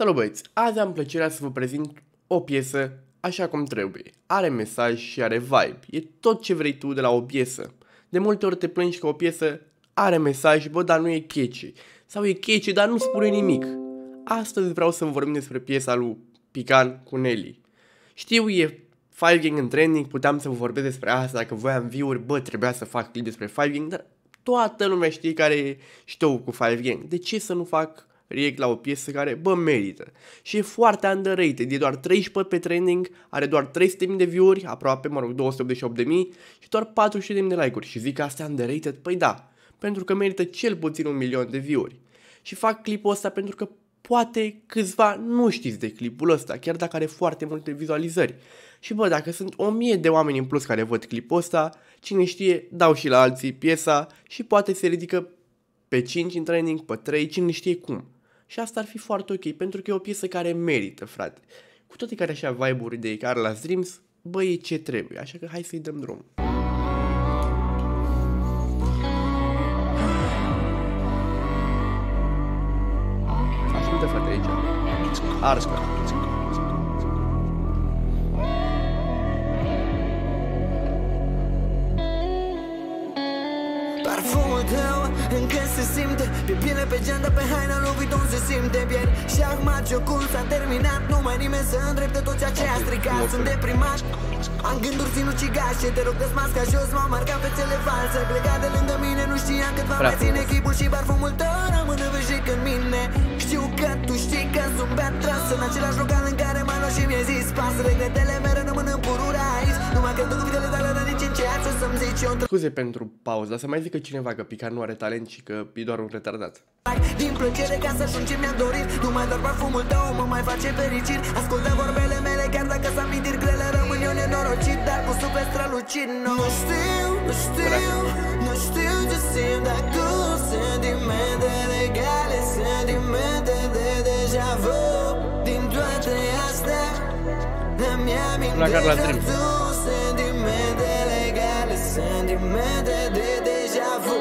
Salut băieți! Azi am plăcerea să vă prezint o piesă așa cum trebuie. Are mesaj și are vibe. E tot ce vrei tu de la o piesă. De multe ori te plângi că o piesă are mesaj, bă, dar nu e catchy. Sau e catchy, dar nu spune nimic. Astăzi vreau să vă vorbim despre piesa lui Pican cu Nelly. Știu, e Five Gang în trending, puteam să vă vorbesc despre asta, dacă voiam view-uri, bă, trebuia să fac clip despre Five Gang, dar toată lumea știe care e știu cu Five Gang. De ce să nu fac react la o piesă care, bă, merită. Și e foarte underrated, e doar 13 pe trending, are doar 300.000 de view-uri, aproape, mă rog, 288.000 și doar 400.000 de like-uri. Și zic că asta e underrated? Păi da, pentru că merită cel puțin un milion de view-uri. Și fac clipul ăsta pentru că poate câțiva nu știți de clipul ăsta, chiar dacă are foarte multe vizualizări. Și bă, dacă sunt o mie de oameni în plus care văd clipul ăsta, cine știe, dau și la alții piesa și poate se ridică pe 5 în training, pe 3, cine știe cum. Și asta ar fi foarte ok, pentru că e o piesă care merită, frate. Cu toate care așa vibe-uri de Carla's Dreams, bă, e ce trebuie, așa că hai să-i dăm drum. Ascultă, frate, aici. Arcă. Încă se simte. Pe piele, pe geantă, pe haina lui Vuitton se simte bine Și acum jocul s-a terminat Nu mai nimeni să îndrepte tot ceea ce a stricat Sunt deprimat. Am gânduri sinucigașe Te rog dă masca jos M-au marcat fețele false Plecat de lângă mine Nu știam cât va mai ține chipul și parfumul tău Rămâne veșnic în mine. Știu că tu știi că sunt beat tras În același local în care m-ai luat și mi-ai zis Pas regretele mele rămân în purura aici. Numai că cuvintele tale dar nici în ceea ce să-mi zici eu Scuze pentru pauză, să mai zică cineva că Pican nu are talent și că e doar un retardat. Din plăcere ca să ajung ce mi-am dorit. Numai doar parfumul tău mă mai face fericit. Ascultă vorbele mele chiar dacă s-am amintiri grele Rămân eu nenorocit. Dar cu suflet strălucit Nu. Știu, nu știu, nu știu ce simt Dacă sentimente legale Sentimente de deja vu. Din toate astea Îmi amintesc doar tu Sentimente legale Sentimente de deja vu.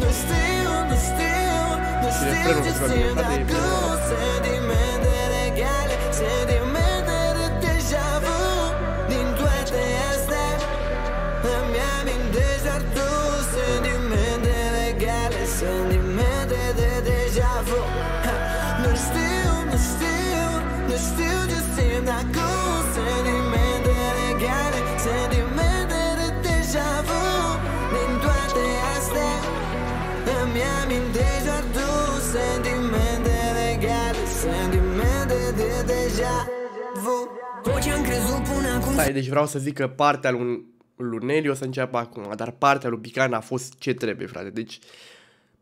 Nu știu, nu știu, nu știu ce simt Dacă sentimente legale Sentimente de deja vu. Din toate astea Îmi amintesc doar tu Sentimente legale Sentimente de deja vu. Nu știu, nu știu, nu știu ce deja vu Tot ce-am crezut până acum Stai, deci vreau să zic că partea lui, lui Nelly o să înceapă acum, dar partea lui Pican a fost ce trebuie, frate. Deci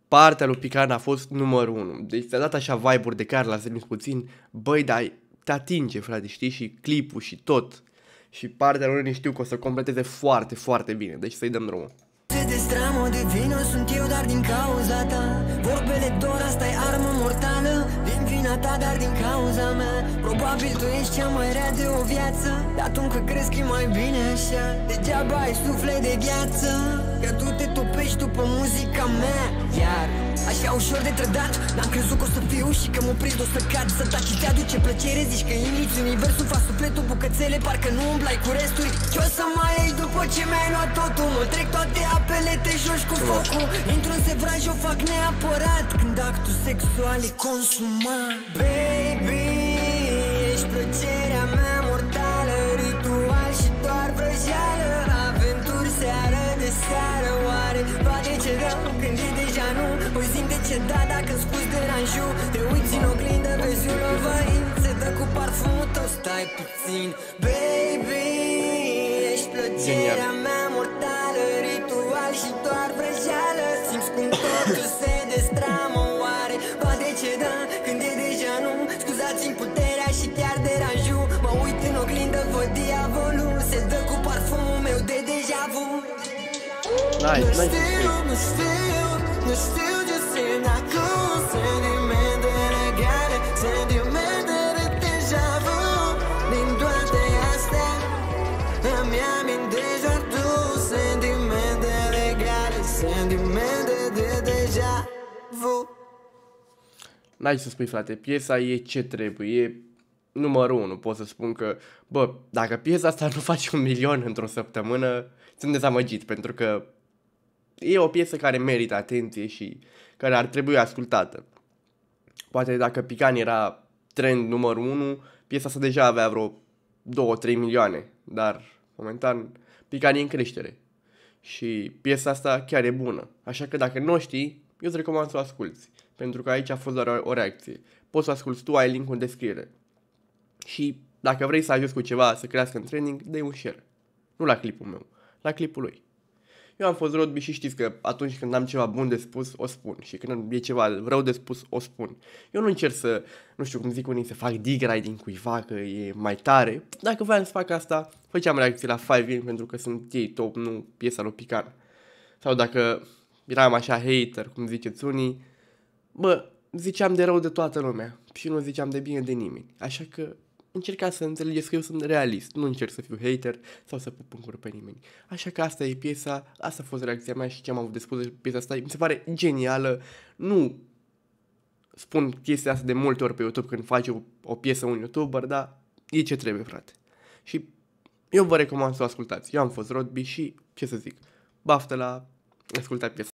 partea lui Pican a fost numărul 1. Deci ți-a dat așa vibe-uri de care l-a puțin, băi, dar te atinge, frate, știi? Și clipul și tot. Și partea lui Nelly știu că o să completeze foarte, foarte bine. Deci să-i dăm drumul. Se de stramă de vină sunt eu, dar din cauza ta Vorbele doar asta e armă mortală Din vina ta, dar din cauza mea. Probabil tu ești cea mai rea de o viață. Dar tu încă crezi că e mai bine așa Degeaba ai suflet de gheață Că tu te topești după muzica mea. Iar așa ușor de trădat N-am crezut că o să fiu și că mă prind o să cad. Să taci te aduce plăcere Zici că imiți universul Fac sufletul bucățele Parcă nu umblai cu resturi. Ce o să mai ai după ce mi-ai luat totul? Mă trec toate apele, te joci cu focul. Intru în sevraj, o fac neapărat. Când actul sexual e consumat Baby, da dacă spus deranjul Te uiți în oglindă, vezi un lovărit Se dă cu parfumul tău, stai puțin. Baby, ești plăcerea mea mortală Ritual și doar vrăjeală. Simți cum totul se destramă Oare poate ce dă? Când e deja nu Scuzați-mi puterea și chiar deranjul Mă uit în oglindă, văd diavolul Se dă cu parfumul meu de deja vu. Nice, nu nice. N-ai să spui, frate, piesa e ce trebuie, e numărul unu. Pot să spun că, bă, dacă piesa asta nu face un milion într-o săptămână, sunt dezamăgit, pentru că e o piesă care merită atenție și care ar trebui ascultată. Poate dacă Pican era trend numărul 1, piesa asta deja avea vreo 2-3 milioane, dar momentan Pican e în creștere. Și piesa asta chiar e bună. Așa că dacă nu știi, eu îți recomand să o asculti. Pentru că aici a fost doar o reacție. Poți să asculti tu, ai link în descriere. Și dacă vrei să ajuți cu ceva să crească în training, dă un share. Nu la clipul meu, la clipul lui. Eu am fost rodby și știți că atunci când am ceva bun de spus, o spun. Și când e ceva rău de spus, o spun. Eu nu încerc să, nu știu cum zic unii, să fac dig din cuiva, că e mai tare. Dacă voiam să fac asta, făceam reacții la 5 pentru că sunt ei top, nu piesa lui Pican. Sau dacă eram așa hater, cum ziceți unii, bă, ziceam de rău de toată lumea și nu ziceam de bine de nimeni. Așa că încercați să înțelegeți că eu sunt realist, nu încerc să fiu hater sau să pup în pe nimeni. Așa că asta e piesa, asta a fost reacția mea și ce am avut de spus de piesa asta. Mi se pare genială, nu spun chestia asta de multe ori pe YouTube când faci o, o piesă un YouTuber, dar e ce trebuie, frate. Și eu vă recomand să o ascultați. Eu am fost Rodby și, ce să zic, baftă la ascultat piesa.